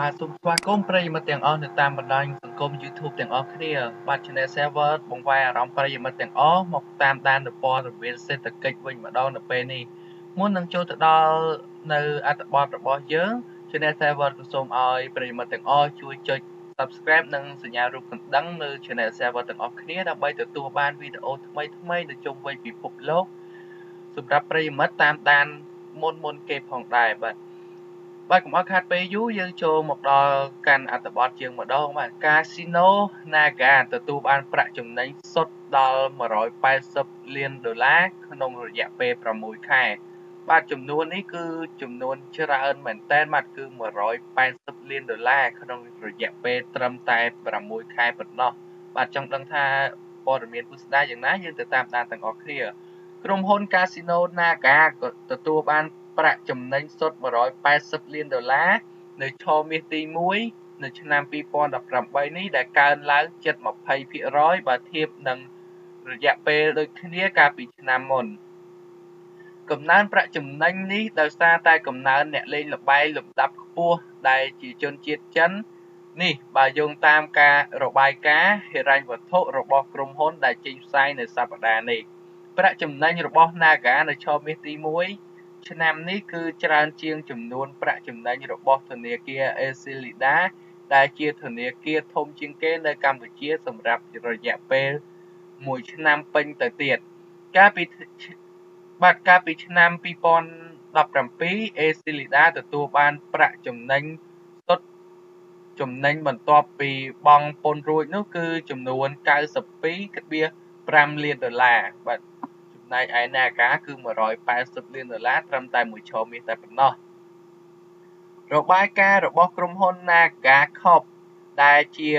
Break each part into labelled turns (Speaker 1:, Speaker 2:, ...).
Speaker 1: បាទសូមស្វាគមន៍ប្រិយមិត្តទាំងអស់នៅតាមបណ្ដាញសង្គម YouTube ទាំងអស់គ្នាបាទ Channel Server បង្វែរអារម្មណ៍ប្រិយមិត្តទាំងអស់មកតាមដានព័ត៌មានសេដ្ឋកិច្ចវិញម្ដងនៅពេលនេះមុននឹងចូលទៅដល់នៅអត្ថបទរបស់យើង Channel Server ក៏សូមឲ្យប្រិយមិត្តទាំងអស់ជួយចុច Subscribe និងសញ្ញារូបកណ្ដឹងនៅ Channel Server ទាំងអស់គ្នាដើម្បីទទួលបានវីដេអូថ្មីៗនៅជុំវិញពិភពលោកសម្រាប់ប្រិយមិត្តតាមដានមុនមុនគេផងដែរបាទ បាទកុំឲ្យខាតពេលយូរយើងចូលមកដល់កាន់អត្ថបទជាងម្ដងបាទកាស៊ីណូ Naga ទទួលបានប្រាក់ចំណេញសុទ្ធដល់180លានដុល្លារក្នុងរយៈពេល6ខែបាទចំនួននេះគឺចំនួនច្រើនមែនតើបាទគឺ180លានដុល្លារក្នុងរយៈពេលត្រឹមតែ6ខែប៉ុណ្ណោះបាទចង់ដឹងថាព័ត៌មានពុស្ដាយ៉ាងណាយើងទៅតាមដានទាំងអស់គ្នាក្រុមហ៊ុន Casino Naga ក៏ទទួលបាន ប្រាក់ចំណេញសុទ្ធ180លានដុល្លារនៅឆមាសទី1នៅឆ្នាំ2018នេះដែលកើនឡើងជិត20%បើធៀបនឹងរយៈពេលដូចគ្នាកាលពីឆ្នាំមុនកំណើនប្រាក់ចំណេញនេះដោយសារតែកំណើនអ្នកលេងល្បែងលំដាប់ខ្ពស់ដែលជាជនជាតិចិននេះបើយោងតាមការរបាយការណ៍ហិរញ្ញវត្ថុរបស់ក្រុមហ៊ុនដែលចេញផ្សាយនៅសប្តាហ៍នេះប្រាក់ចំណេញរបស់ Naga នៅឆមាសទី1 ឆ្នាំនេះគឺច្រើនជាងចំនួនប្រាក់ចំណេញរបស់ធនាគារ Esilida ដែលជាធនាគារធំជាងគេនៅកម្ពុជាសម្រាប់រយៈពេល1ឆ្នាំពេញទៅទៀតកាលពីបាទកាលពីឆ្នាំ2017 Esilida ទទួលបានប្រាក់ចំណេញសុទ្ធចំណេញបន្ទាប់ពីបង់ពន្ធរួចនោះគឺចំនួន92.5លានដុល្លារបាទ ចំណែកឯ Naga គឺ180លានដុល្លារត្រឹមតែមួយឆមាសតែប៉ុណ្ណោះរបាយការណ៍របស់ក្រុមហ៊ុន Naga Corp ដែលជា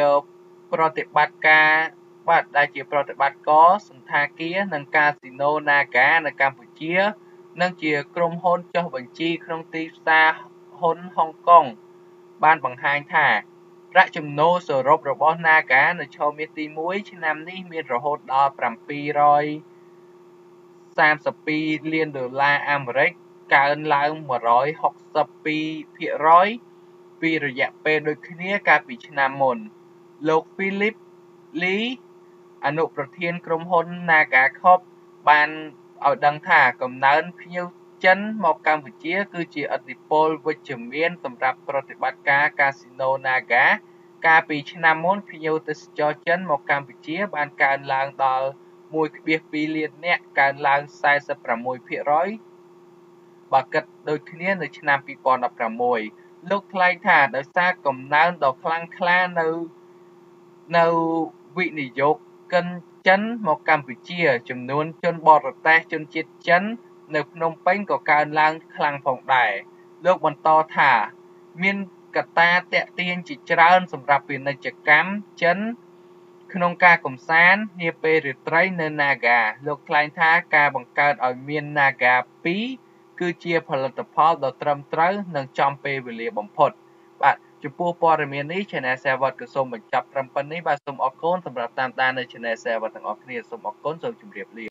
Speaker 1: ប្រតិបត្តិការបាទដែលជាប្រតិបត្តិការសន្តាគារនិងកាស៊ីណូ Naga នៅកម្ពុជា និងជាក្រុមហ៊ុនចុះបញ្ជីក្នុងទីផ្សារហ៊ុនហុងកុងបានបង្ហាញថាប្រាក់ចំណូលសរុបរបស់ Naga នៅឆមាសទី1ឆ្នាំនេះមានរហូតដល់700 32លានដុល្លារអាមេរិក កើនឡើង162%ពីរយៈពេលដូចគ្នាកាលពីឆ្នាំមុន លោក Philip Lee អនុប្រធានក្រុមហ៊ុន Nagacorp បានឲ្យដឹងថាកំណើនភ្ញៀវចិនមកកម្ពុជា គឺជាឥទ្ធិពលវិជ្ជមានសម្រាប់ប្រតិបត្តិការកាស៊ីណូ Naga កាលពីឆ្នាំមុនភ្ញៀវទេសចរចិនមកកម្ពុជាបានកើនឡើងដល់ 1.2លាននាក់កើនឡើង46%បើគិតដូចគ្នានៅឆ្នាំ2016លោកថ្លែងថាដោយសារកំណើនដ៏ខ្លាំងក្លានៅនៅវិនិយោគិនចិនមកកម្ពុជា ចំនួនជនបរទេសជនជាតិចិន នៅភ្នំពេញក៏កើនឡើងខ្លាំងផងដែរលោកបន្តថា មានកត្តាតាក់ទាញជាច្រើនសម្រាប់ពាណិជ្ជកម្មចិន ក្នុងការកំសាន្តនាពេលរាត្រីនៅ Naga លោកថ្លែងថាការបង្កើតឲ្យមាន Naga 2គឺជាផលិតផលដ៏ត្រឹមត្រូវនិងចំពេលវេលាបំផុត បាទចំពោះព័ត៌មាននេះ Channel Server ក៏សូមបញ្ចប់ត្រឹមប៉ុណ្្នេះបាទសូមអរគុណសម្រាប់តាមដាននៅ Channel Server ទាំងអស់គ្នាសូមអរគុណសូមជម្រាបលា